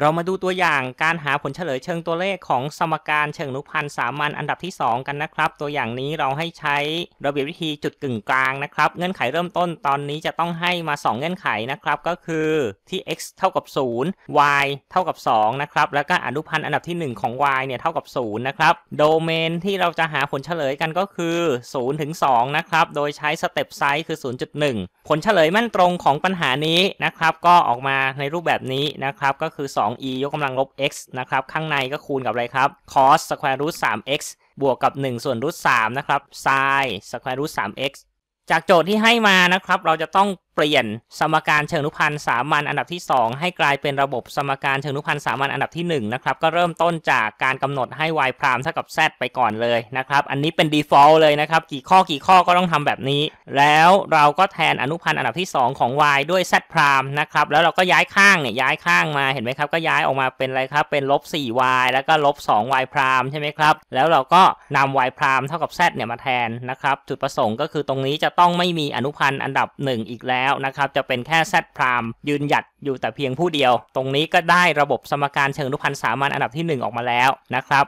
เรามาดูตัวอย่างการหาผลเฉลยเชิงตัวเลขของสมการเชิงอนุพันธ์สามัญอันดับที่ 2 กันนะครับ ตัวอย่างนี้เราให้ใช้ระเบียบวิธีจุดกึ่งกลางนะครับ เงื่อนไขเริ่มต้นตอนนี้จะต้องให้มา 2 เงื่อนไขนะครับ ก็คือที่ x เท่ากับ 0 y เท่ากับ 2 นะครับ แล้วก็อนุพันธ์อันดับที่ 1 ของ y เนี่ยเท่ากับ 0 นะครับ โดเมนที่เราจะหาผลเฉลยกันก็คือ0ถึง2นะครับ โดยใช้ step size คือ 0.1 ผลเฉลยแม่นตรงของปัญหานี้นะครับ ก็ออกมาในรูปแบบนี้นะครับ ก็คือ 2 2e ยกกำลังลบ x นะครับ ข้างในก็คูณกับอะไรครับ cos square root 3x บวกกับ 1 ส่วนรูท3นะครับ sin square root 3x จากโจทย์ที่ให้มานะครับ เราจะต้อง เปลี่ยนสมการเชิงอนุพันธ์สามัญอันดับที่ 2 ให้กลายเป็นระบบสมการเชิงอนุพันธ์สามัญอันดับที่1นะครับก็เริ่มต้นจากการกำหนดให้ y พรามเท่ากับ z ไปก่อนเลยนะครับอันนี้เป็น default เลยนะครับกี่ข้อกี่ข้อก็ต้องทำแบบนี้ แล้วเราก็แทนอนุพันธ์อันดับที่ 2 ของ y ด้วย z พรามนะครับแล้วเราก็ย้ายข้างเนี่ยย้ายข้างมาเห็นไหมครับก็ย้ายออกมาเป็นอะไรครับเป็นลบ 4y แล้วก็ลบ 2y พรามใช่ไหมครับแล้วเราก็นำ y พรามเท่ากับ z เนี่ยมาแทนนะครับจุดประสงค์ก็คือตรงนี้จะต้องไม่มีอนุพันธ์อันดับ 1 อีกแล้วนะครับจะเป็นแค่แซดพรามยืนหยัดอยู่แต่เพียงผู้เดียว ตรงนี้ก็ได้ระบบสมการเชิงอนุพันธ์สามัญอันดับที่ 1 ออกมาแล้วนะครับ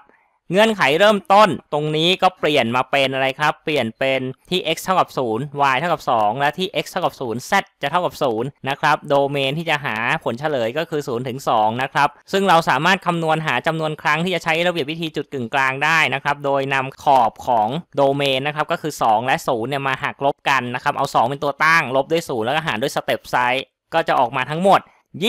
เงื่อนไขเริ่มต้นตรงนี้ก็เปลี่ยนมาเป็นอะไรครับ เปลี่ยนเป็นที่ x เท่ากับ 0 y เท่ากับ 2 และที่ x เท่ากับ 0 z จะเท่ากับ 0 นะครับ โดเมนที่จะหาผลเฉลยก็คือ 0 ถึง 2 นะครับ ซึ่งเราสามารถคำนวณหาจำนวนครั้งที่จะใช้ระเบียบวิธีจุดกึ่งกลางได้นะครับ โดยนำขอบของโดเมนนะครับ ก็คือ 2 และ 0 เนี่ยมาหักลบกันนะครับ เอา 2 เป็นตัวตั้ง ลบด้วย 0 แล้วก็หารด้วย step size ก็จะออกมาทั้งหมด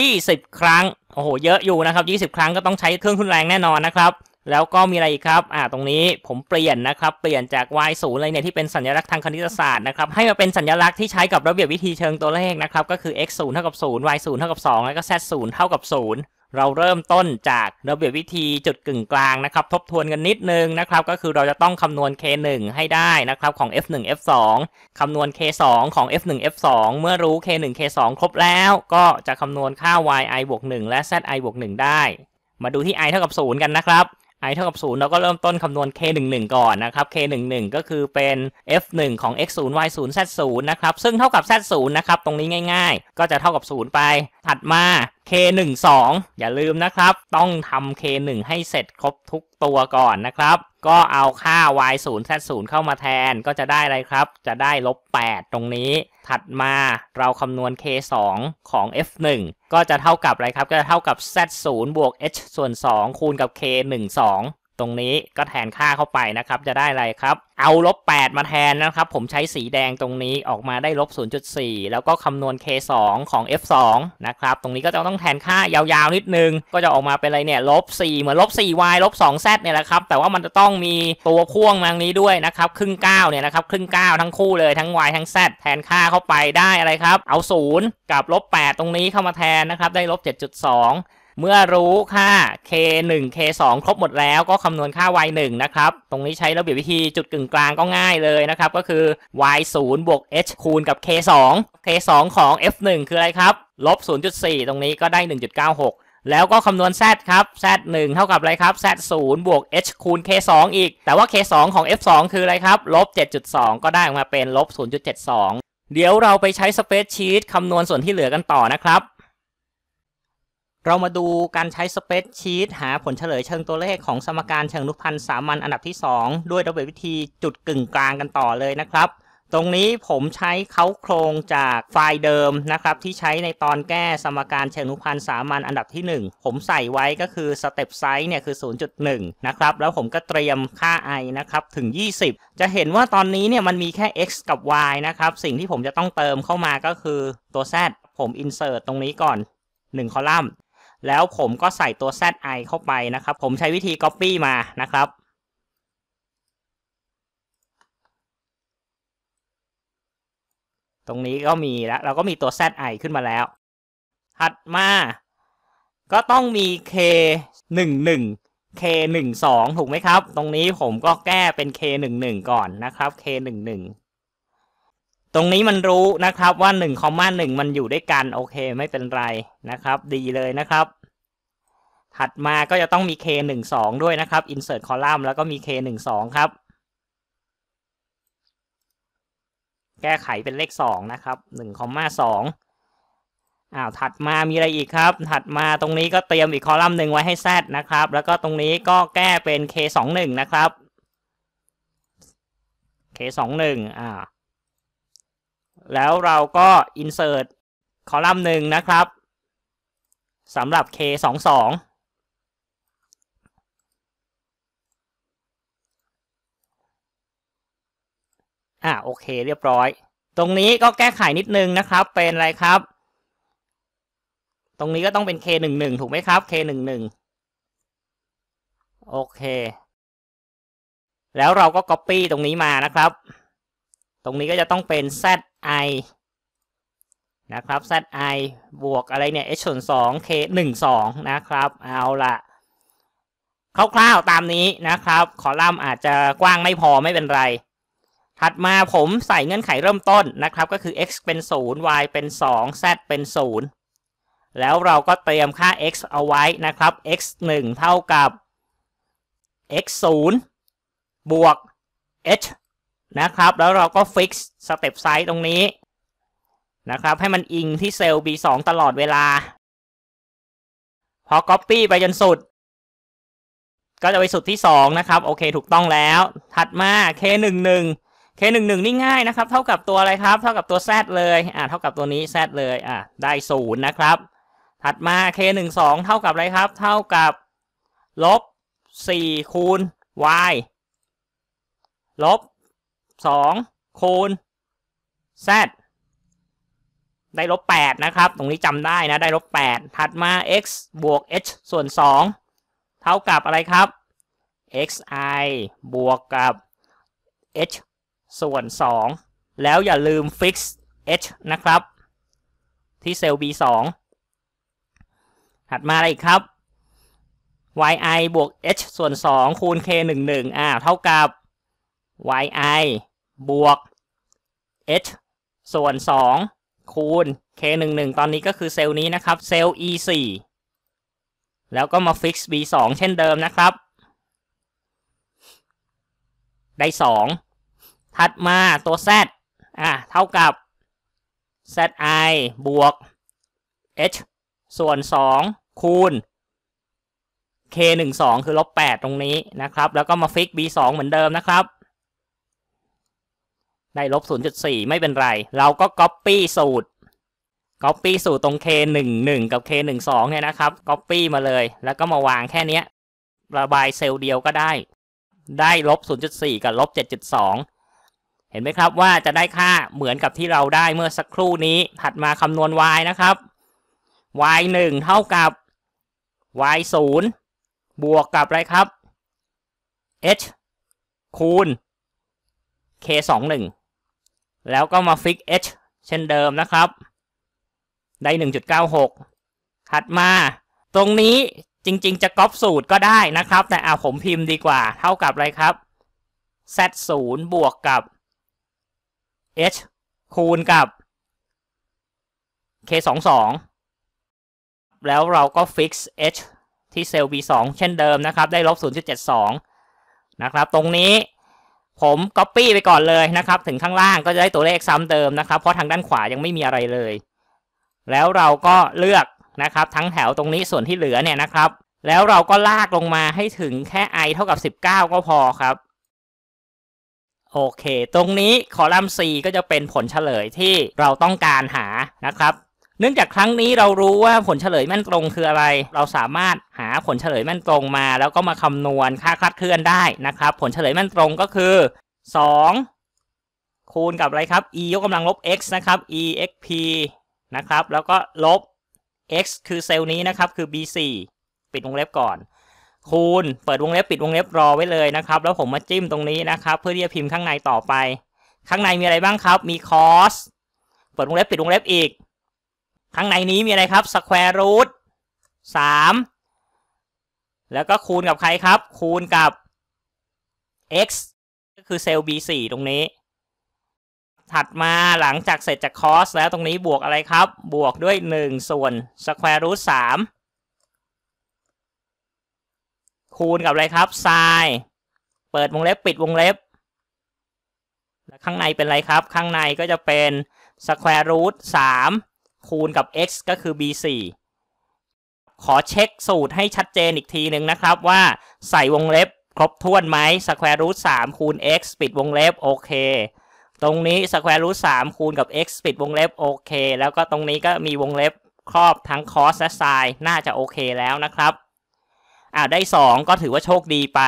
20 ครั้ง โอ้โห เยอะอยู่นะครับ 20 ครั้งก็ต้องใช้เครื่องทุ่นแรงแน่นอนนะครับ แล้วก็มีอะไรอีกครับ อ่า ตรงนี้ผมเปลี่ยนนะครับ เปลี่ยนจาก y 0เลยเนี่ยที่เป็นสัญลักษณ์ทางคณิตศาสตร์นะครับ ให้มาเป็นสัญลักษณ์ที่ใช้กับระเบียบวิธีเชิงตัวเลขนะครับ ก็คือ x 0เท่ากับ0 y 0เท่ากับ2แล้วก็ z 0เท่ากับ0เราเริ่มต้นจากระเบียบวิธีจุดกึ่งกลางนะครับ ทบทวนกันนิดนึงนะครับ ก็คือเราจะต้องคำนวณ k 1 ให้ได้นะครับของ f 1 f 2 คำนวณ k 2 ของ f 1 f 2 เมื่อรู้ k 1 k 2 ครบแล้ว ก็จะคำนวณค่า y i บวก1และ z i บวก1ได้ มาดูที่ i เท่ากับ 0 กันนะครับ i เท่ากับ0เราก็เริ่มต้นคำนวณ k 1 1ก่อนนะครับ k 1 1ก็คือเป็น f 1ของ x 0 y 0 z 0นะครับ ซึ่งเท่ากับ z 0นะครับ ตรงนี้ง่าย ๆ ก็จะเท่ากับ 0 ไป ถัดมา k 1 2 อย่าลืมนะครับ ต้องทำ k 1 ให้เสร็จครบทุกตัวก่อนนะครับ ก็เอาค่า y 0 z 0 เข้ามาแทนก็จะได้อะไรครับ จะได้ลบ 8 ตรงนี้ ถัดมาเราคำนวณ k 2 ของ f 1 ก็จะเท่ากับอะไรครับ ก็จะเท่ากับ z 0 บวก h ส่วน 2 คูณกับ k 1 2 รงนี้ก็แทนค่าเข้าไปนะครับ จะได้อะไรครับ เอาลบ 8 มาแทนนะครับ ผมใช้สีแดงตรงนี้ออกมาได้ลบ 0.4 แล้วก็คำนวณ k 2 ของ f 2 นะครับ ตรงนี้ก็จะต้องแทนค่ายาวๆนิดนึง ก็จะออกมาเป็นอะไรเนี่ยลบ 4 เหมือนลบ 4y ลบ 2z เนี่ยแหละครับ แต่ว่ามันจะต้องมีตัวพ่วงมางนี้ด้วยนะครับ ครึ่ง 9 เนี่ยนะครับ ครึ่ง 9 ทั้งคู่เลยทั้ง y ทั้ง z แทนค่าเข้าไปได้อะไรครับ เอา 0 กับลบ 8 ตรงนี้เข้ามาแทนนะครับ ได้ลบ 7.2 เมื่อรู้ค่า k 1 k 2ครบหมดแล้วก็คำนวณค่า y 1นะครับ ตรงนี้ใช้ระเบียบวิธีจุดกึ่งกลางก็ง่ายเลยนะครับ ก็คือ y 0บวก h คูณกับ k 2 k 2ของ f 1คืออะไรครับลบ0.4 ตรงนี้ก็ได้ 1.96 แล้วก็คำนวณ z ครับ z 1เท่ากับอะไรครับ z 0บวก h คูณ k 2อีก แต่ว่า k 2ของ f 2คืออะไรครับลบ7.2 ก็ได้ออกมาเป็นลบ0.72 เดี๋ยวเราไปใช้ spreadsheet คำนวณส่วนที่เหลือกันต่อนะครับ เรามาดูการใช้ spreadsheet หาผลเฉลยเชิงตัวเลขของสมการเชิงอนุพันธ์สามัญอันดับที่ 2 ด้วยระเบียบวิธีจุดกึ่งกลางกันต่อเลยนะครับ ตรงนี้ผมใช้เค้าโครงจากไฟล์เดิมนะครับ ที่ใช้ในตอนแก้สมการเชิงอนุพันธ์สามัญอันดับที่ 1 ผมใส่ไว้ก็คือ step size เนี่ยคือ 0.1 นะครับ แล้วผมก็เตรียมค่า i นะครับถึง 20 จะเห็นว่าตอนนี้เนี่ยมันมีแค่ x กับ y นะครับ สิ่งที่ผมจะต้องเติมเข้ามาก็คือตัว z ผม insert ตรงนี้ก่อน1 คอลัมน์ แล้วผมก็ใส่ตัว zi เข้าไปนะครับ ผมใช้วิธี copy มานะครับ ตรงนี้ก็มีแล้ว เราก็มีตัว zi ขึ้นมาแล้ว ถัดมา ก็ต้องมี k 1 1 k 1 2ถูกไหมครับ ตรงนี้ผมก็แก้เป็น k 1 1ก่อนนะครับ k 1 1 ตรงนี้มันรู้นะครับว่า1คอมมา1มันอยู่ด้วยกันโอเคไม่เป็นไรนะครับ ดีเลยนะครับ ถัดมาก็จะต้องมี k 1 2ด้วยนะครับ insert column แล้วก็มี k 1 2ครับ แก้ไขเป็นเลข 2 นะครับ1คอมมา2อ้าวถัดมามีอะไรอีกครับ ถัดมาตรงนี้ก็เตรียมอีกคอลัมน์หนึ่งไว้ให้ z นะครับ แล้วก็ตรงนี้ก็แก้เป็น k 2 1 นะครับ k 2 1 อ่า แล้วเราก็ insert คอลัมน์หนึ่งนะครับสำหรับ k 2 2อ่าโอเคเรียบร้อย ตรงนี้ก็แก้ไขนิดนึงนะครับ เป็นอะไรครับ ตรงนี้ก็ต้องเป็น k 1 1ถูกไหมครับ k 1 1โอเค แล้วเราก็ copy ตรงนี้มานะครับ ตรงนี้ก็จะต้องเป็น i นะครับ zi บวกอะไรเนี่ย h ส่วน2 k 1 2นะครับ เอาละคร่าวๆตามนี้นะครับ คอลัมน์อาจจะกว้างไม่พอไม่เป็นไร ถัดมาผมใส่เงื่อนไขเริ่มต้นนะครับ ก็คือ x เป็น 0 y เป็น 2 z เป็น 0 แล้วเราก็เตรียมค่า x เอาไว้นะครับ x 1 เท่ากับ x 0บวก h นะครับ แล้วเราก็ fix step size ตรงนี้นะครับ ให้มันอิงที่เซลล์ B2 ตลอดเวลา พอ Copy ไปจนสุด ก็จะไปสุดที่ 2 นะครับ โอเคถูกต้องแล้ว ถัดมา K11 K11 นี่ง่ายนะครับ เท่ากับตัวอะไรครับ เท่ากับตัว Z เลย อ่า เท่ากับตัวนี้ Z เลย อ่า ได้0นะครับ ถัดมา K12 เท่ากับอะไรครับ เท่ากับลบ4คูณ y ลบ 2 คูณ z ได้ลบ 8 นะครับ ตรงนี้จำได้นะ ได้ลบ 8 ถัดมา x บวก h ส่วน 2 เท่ากับอะไรครับ xi บวกกับ h ส่วน 2 แล้วอย่าลืม fix h นะครับ ที่เซลล์ b2 ถัดมาอะไรอีกครับ yi บวก h ส่วน 2 คูณ k 1 1อ่า เท่ากับ yi บวก h ส่วน 2 คูณ k 1 1ตอนนี้ก็คือเซลล์นี้นะครับ เซลล์ e 4แล้วก็มา fix b 2เช่นเดิมนะครับ ได้ 2 ถัดมาตัว z อ่าเท่ากับ zi บวก h ส่วน 2 คูณ k 1 2คือลบ8ตรงนี้นะครับ แล้วก็มาฟิก b 2เหมือนเดิมนะครับ ได้ลบ 0.4 ไม่เป็นไร เราก็ copy สูตร copy สูตรตรง k 1 1 กับ k 1 2 เนี่ยนะครับ copy มาเลย แล้วก็มาวางแค่นี้ระบายเซลล์เดียวก็ได้ ได้ลบ 0.4 กับลบ 7.2 เห็นไหมครับว่าจะได้ค่าเหมือนกับที่เราได้เมื่อสักครู่นี้ ถัดมาคำนวณ y นะครับ y 1เท่ากับ y 0บวกกับอะไรครับ h คูณ k 2 1 แล้วก็มาฟิก h เช่นเดิมนะครับ ได้ 1.96 ถัดมา ตรงนี้จริง ๆ จะก๊อปสูตรก็ได้นะครับ แต่เอาผมพิมพ์ดีกว่า เท่ากับอะไรครับ z 0บวกกับ h คูณกับ k 2 2แล้วเราก็ fix h ที่เซลล์ B2 เช่นเดิมนะครับ ได้ลบ0.72 นะครับ ตรงนี้ ผม Copy ไปก่อนเลยนะครับ ถึงข้างล่างก็จะได้ตัวเลขซ้ำเดิมนะครับ เพราะทางด้านขวายังไม่มีอะไรเลย แล้วเราก็เลือกนะครับ ทั้งแถวตรงนี้ส่วนที่เหลือเนี่ยนะครับ แล้วเราก็ลากลงมาให้ถึงแค่ i เท่ากับ 19 ก็พอครับ โอเค ตรงนี้คอลัมน์ C ก็จะเป็นผลเฉลยที่เราต้องการหานะครับ เนื่องจากครั้งนี้เรารู้ว่าผลเฉลยแม่นตรงคืออะไร เราสามารถหาผลเฉลยแม่นตรงมา แล้วก็มาคำนวณค่าคลาดเคลื่อนได้นะครับ ผลเฉลยแม่นตรงก็คือ 2 คูณกับอะไรครับ e ยกกำลังลบ x นะครับ e xp นะครับ แล้วก็ลบ x คือเซลล์นี้นะครับ คือ b4 ปิดวงเล็บก่อน คูณ เปิดวงเล็บปิดวงเล็บรอไว้เลยนะครับ แล้วผมมาจิ้มตรงนี้นะครับ เพื่อที่จะพิมพ์ข้างในต่อไป ข้างในมีอะไรบ้างครับ มี cos เปิดวงเล็บปิดวงเล็บอีก ข้างในนี้มีอะไรครับ square root สามแล้วก็คูณกับใครครับ คูณกับ x ก็คือเซลล์ b4 ตรงนี้ ถัดมาหลังจากเสร็จจาก cos แล้วตรงนี้บวกอะไรครับ บวกด้วย 1 ส่วน square root 3คูณกับอะไรครับ sin เปิดวงเล็บปิดวงเล็บ แล้วข้างในเป็นอะไรครับ ข้างในก็จะเป็น square root 3 คูณกับ x ก็คือ b 4ขอเช็คสูตรให้ชัดเจนอีกทีหนึ่งนะครับว่าใส่วงเล็บครบถ้วนไหม square root 3คูณ x ปิดวงเล็บโอเค ตรงนี้ square root 3คูณกับ x ปิดวงเล็บโอเค แล้วก็ตรงนี้ก็มีวงเล็บครอบทั้ง cos และ sin น่าจะโอเคแล้วนะครับอ่าได้ 2 ก็ถือว่าโชคดีไป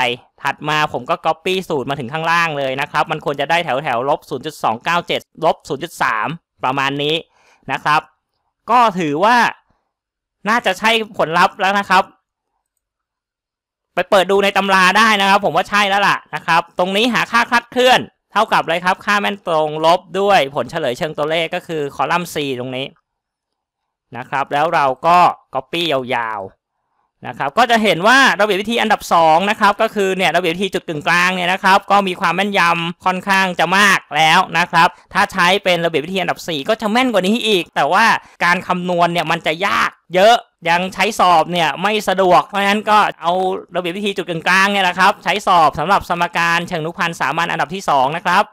ถัดมาผมก็ copy สูตรมาถึงข้างล่างเลยนะครับ มันควรจะได้แถวแถวลบ0.297ลบ0.3 ประมาณนี้นะครับ ก็ถือว่าน่าจะใช่ผลลัพธ์แล้วนะครับ ไปเปิดดูในตำราได้นะครับ ผมว่าใช่แล้วล่ะนะครับ ตรงนี้หาค่าคลาดเคลื่อน เท่ากับอะไรครับ ค่าแม่นตรงลบด้วยผลเฉลยเชิงตัวเลขก็คือคอลัมน์ C ตรงนี้นะครับ แล้วเราก็ Copy ยาวๆ นะครับก็จะเห็นว่าระเบียบวิธีอันดับ2นะครับก็คือเนี่ยระเบียบวิธีจุดกึ่งกลางเนี่ยนะครับก็มีความแม่นยำค่อนข้างจะมากแล้วนะครับถ้าใช้เป็นระเบียบวิธีอันดับ 4 ก็จะแม่นกว่านี้อีก แต่ว่าการคำนวณเนี่ยมันจะยากเยอะยังใช้สอบเนี่ยไม่สะดวก เพราะฉะนั้นก็เอาระเบียบวิธีจุดกึ่งกลางเนี่ยนะครับใช้สอบสำหรับสมการเชิงนุพันธ์สามัญอันดับที่2นะครับ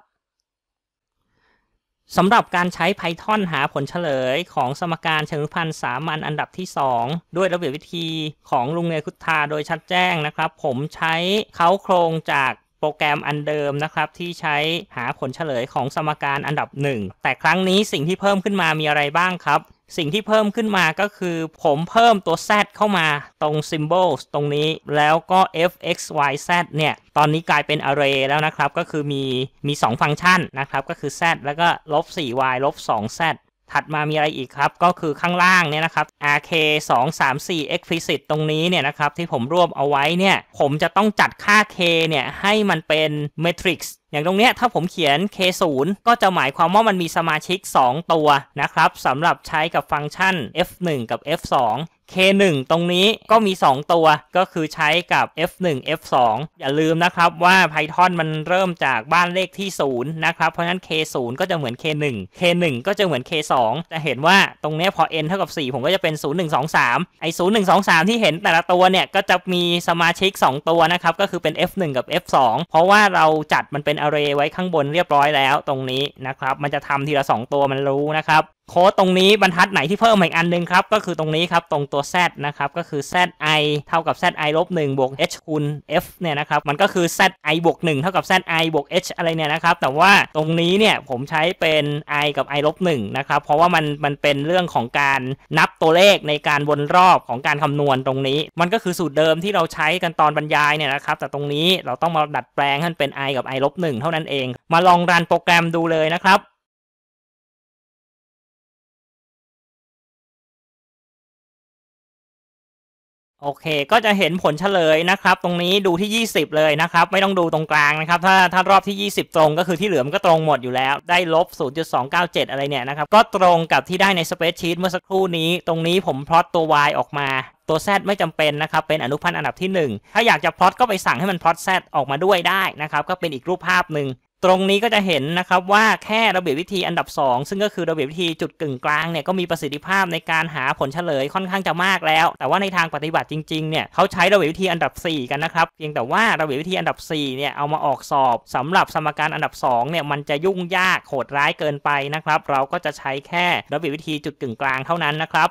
สำหรับการใช้ Python หาผลเฉลยของสมการเชิงพันธ์สามัญอันดับที่ 2 ด้วยระเบียบวิธีของลุงเนยคุตทาโดยชัดแจ้งนะครับ ผมใช้เขาโครงจากโปรแกรมอันเดิมนะครับ ที่ใช้หาผลเฉลยของสมการอันดับ 1 แต่ครั้งนี้สิ่งที่เพิ่มขึ้นมามีอะไรบ้างครับ สิ่งที่เพิ่มขึ้นมาก็คือ ผมเพิ่มตัว z เข้ามาตรง symbols ตรงนี้แล้วก็ f x y z เนี่ย ตอนนี้กลายเป็น array แล้วนะครับ ก็คือมีมี 2 ฟังก์ชันนะครับ ก็คือ z แล้วก็ลบ 4y ลบ 2z ถัดมามีอะไรอีกครับ ก็คือข้างล่างเนี่ยนะครับ rk 2 3 4 explicit ตรงนี้เนี่ยนะครับ ที่ผมรวบเอาไว้เนี่ย ผมจะต้องจัดค่า k เนี่ย ให้มันเป็น matrix อย่างตรงเนี้ยถ้าผมเขียน k 0 ก็จะหมายความว่ามันมีสมาชิก 2 ตัวนะครับสำหรับใช้กับฟังก์ชัน f1 กับ f2 K1 ตรงนี้ก็มี 2 ตัวก็คือใช้กับ F1 F2 อย่าลืมนะครับว่า Python มันเริ่มจากบ้านเลขที่ 0 นะครับ เพราะฉะนั้น K0 ก็จะเหมือน K1 K1 ก็จะเหมือน K2 จะเห็นว่าตรงนี้พอ n เท่ากับ 4 ผมก็จะเป็น 0 1 2 3 ไอ้ 0 1 2 3 ที่เห็นแต่ละตัวเนี่ย ก็จะมีสมาชิก 2 ตัวนะครับ ก็คือเป็น F1 กับ F2 เพราะว่าเราจัดมันเป็น array ไว้ข้างบนเรียบร้อยแล้วตรงนี้นะครับ มันจะทำทีละ 2 ตัวมันรู้นะครับ โค้ดตรงนี้บรรทัดไหนที่เพิ่มอีกอันนึงครับ ก็คือตรงนี้ครับตรงตัว z นะครับ ก็คือ zi เท่ากับ zi ลบ1บวก h คูณ f เนี่ยนะครับ มันก็คือ zi บวก1เท่ากับ zi บวก h อะไรเนี่ยนะครับ แต่ว่าตรงนี้เนี่ยผมใช้เป็น i กับ i ลบ1นะครับ เพราะว่ามันมันเป็นเรื่องของการนับตัวเลขในการวนรอบของการคำนวณตรงนี้ มันก็คือสูตรเดิมที่เราใช้กันตอนบรรยายเนี่ยนะครับ แต่ตรงนี้เราต้องมาดัดแปลงให้เป็น i กับ i ลบ1เท่านั้นเอง มาลองรันโปรแกรมดูเลยนะครับ โอเค ก็จะเห็นผลเฉลยนะครับ ตรงนี้ดูที่ 20 เลยนะครับ ไม่ต้องดูตรงกลางนะครับ ถ้าถ้ารอบที่ 20 ตรงก็คือที่เหลือมันก็ตรงหมดอยู่แล้ว ได้ลบ 0.297 อะไรเนี่ยนะครับ ก็ตรงกับที่ได้ในสเปซชีตเมื่อสักครู่นี้ ตรงนี้ผมพลอตตัว y ออกมา ตัว z ไม่จำเป็นนะครับ เป็นอนุพันธ์อันดับที่ 1 ถ้าอยากจะพลอตก็ไปสั่งให้มันพลอต z ออกมาด้วยได้นะครับ ก็เป็นอีกรูปภาพหนึ่ง ตรงนี้ก็จะเห็นนะครับว่าแค่ระเบียบวิธีอันดับ 2 ซึ่งก็คือระเบียบวิธีจุดกึ่งกลางเนี่ยก็มีประสิทธิภาพในการหาผลเฉลยค่อนข้างจะมากแล้ว แต่ว่าในทางปฏิบัติจริงๆเนี่ยเขาใช้ระเบียบวิธีอันดับ 4 กันนะครับเพียงแต่ว่าระเบียบวิธีอันดับ4เนี่ยเอามาออกสอบสำหรับสมการอันดับ2เนี่ยมันจะยุ่งยากโหดร้ายเกินไปนะครับเราก็จะใช้แค่ระเบียบวิธีจุดกึ่งกลางเท่านั้นนะครับ